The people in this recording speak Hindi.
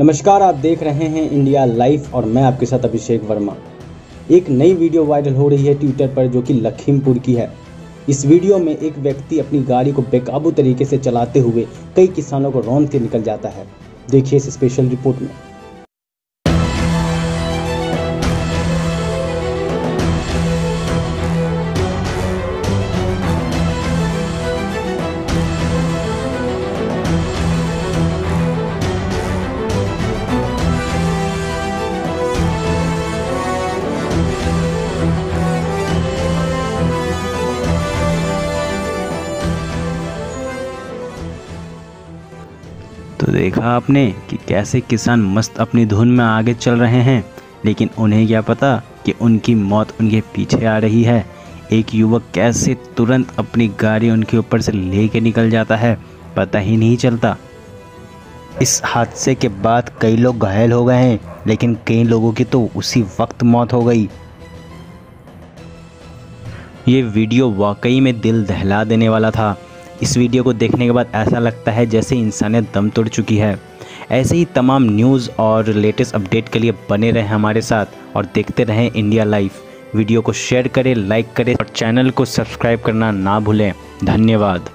नमस्कार, आप देख रहे हैं इंडिया लाइफ और मैं आपके साथ अभिषेक वर्मा। एक नई वीडियो वायरल हो रही है ट्विटर पर जो कि लखीमपुर की है। इस वीडियो में एक व्यक्ति अपनी गाड़ी को बेकाबू तरीके से चलाते हुए कई किसानों को रौन के निकल जाता है। देखिए इस स्पेशल रिपोर्ट में। तो देखा आपने कि कैसे किसान मस्त अपनी धुन में आगे चल रहे हैं, लेकिन उन्हें क्या पता कि उनकी मौत उनके पीछे आ रही है। एक युवक कैसे तुरंत अपनी गाड़ी उनके ऊपर से लेके निकल जाता है, पता ही नहीं चलता। इस हादसे के बाद कई लोग घायल हो गए हैं, लेकिन कई लोगों की तो उसी वक्त मौत हो गई। ये वीडियो वाकई में दिल दहला देने वाला था। इस वीडियो को देखने के बाद ऐसा लगता है जैसे इंसानियत दम तोड़ चुकी है। ऐसे ही तमाम न्यूज़ और लेटेस्ट अपडेट के लिए बने रहें हमारे साथ और देखते रहें इंडिया लाइफ वीडियो को शेयर करें, लाइक करें और चैनल को सब्सक्राइब करना ना भूलें। धन्यवाद।